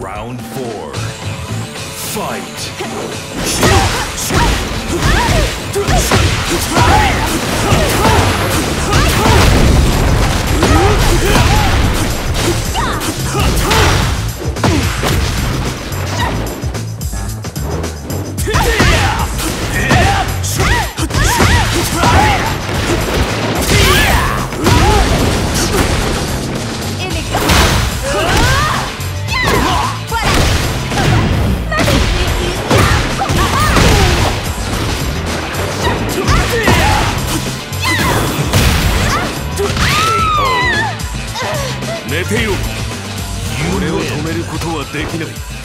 Round four. Fight! 寝てよ俺を止めることはできない。